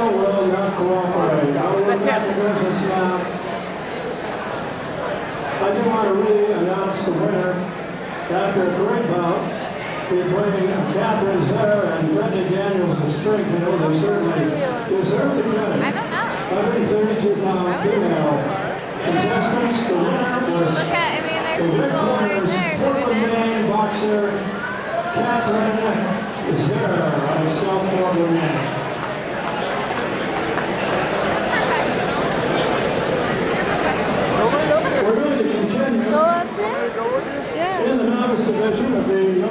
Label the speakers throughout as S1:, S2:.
S1: will not cooperate. I do want to really announce the winner after a great bout between Catherine Zare and Brenda Daniels of Springfield. They certainly deserve the credit.
S2: I don't know.
S1: 132
S2: I
S1: pound female contestants. The winner was
S2: Look at, I mean, there's
S1: the
S2: people right there doing it.
S1: Boxer Catherine Zare of South Portland,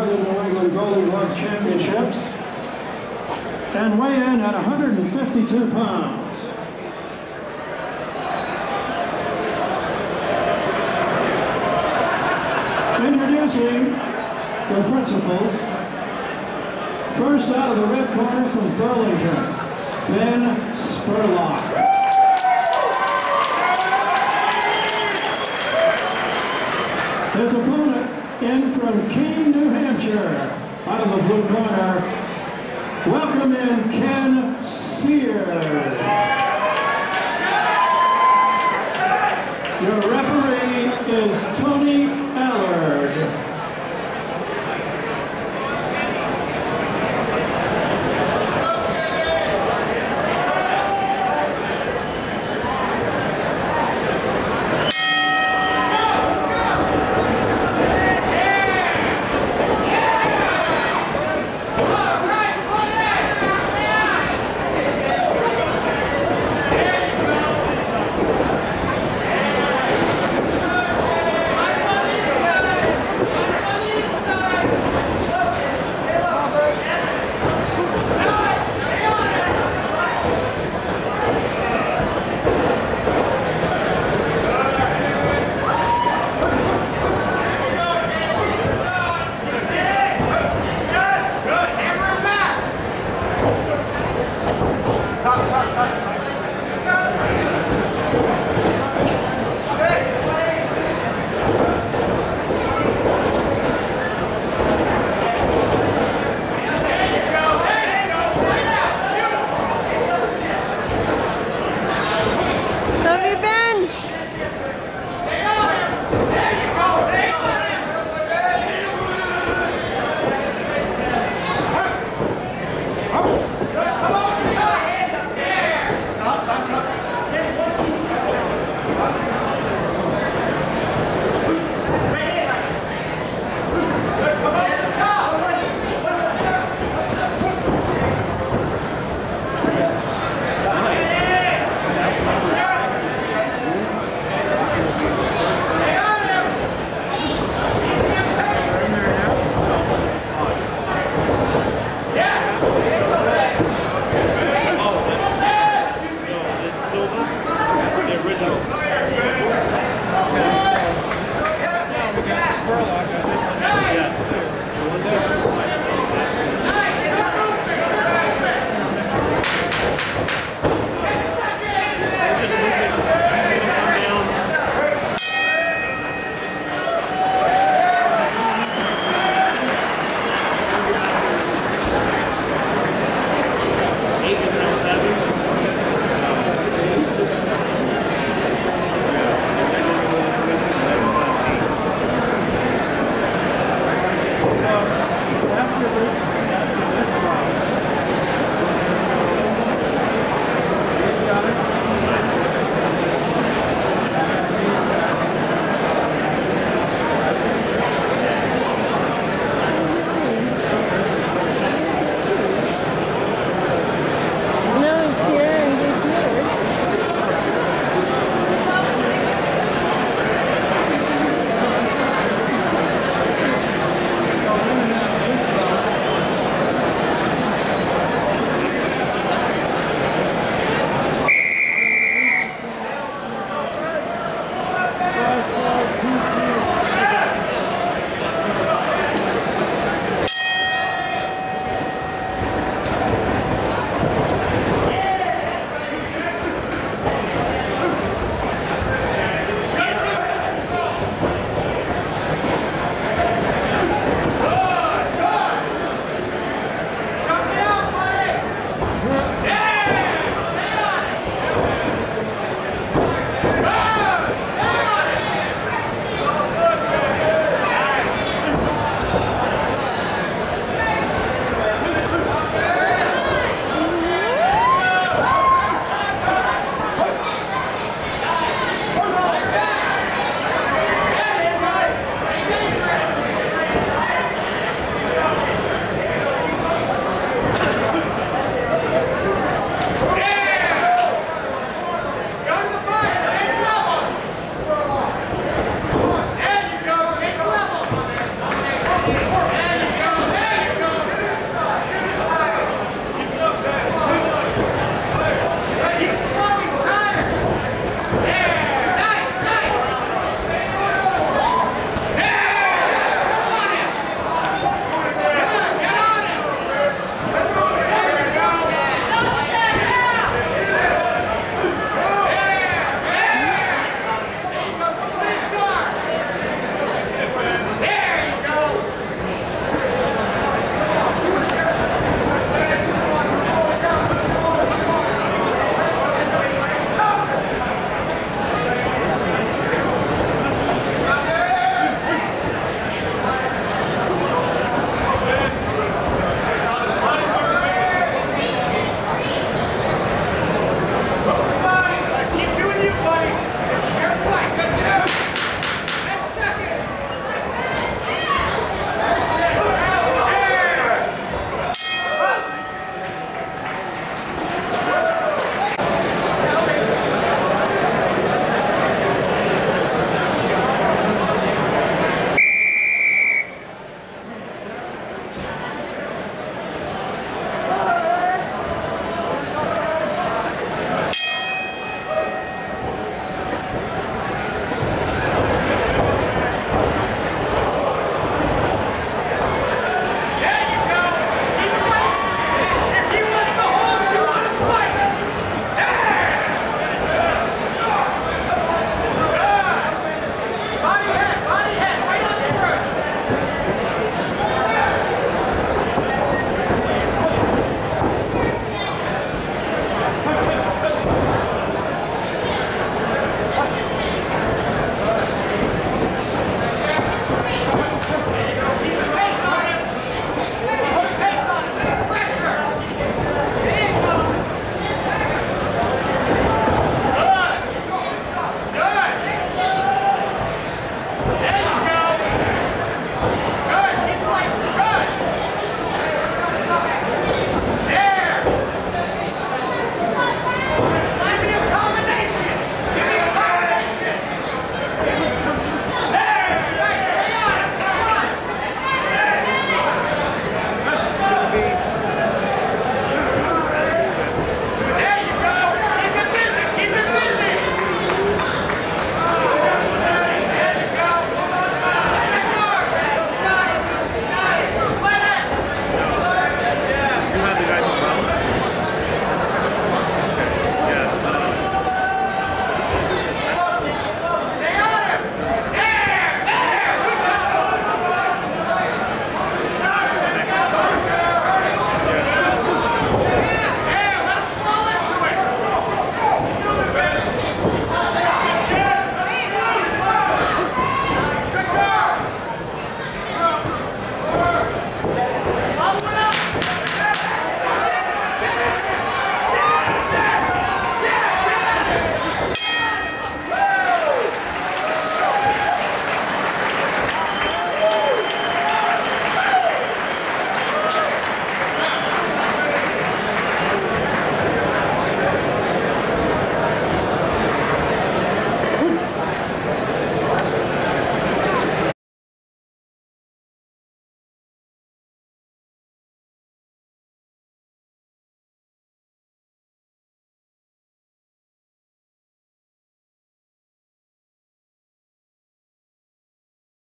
S1: Northern New England Golden Glove Championships and weigh in at 152 pounds. Introducing the principals. First out of the red corner from Burlington, Ben Spurlock. His opponent in from New Hampshire, out of the blue corner, welcome in Ken Sears. Your referee is Tony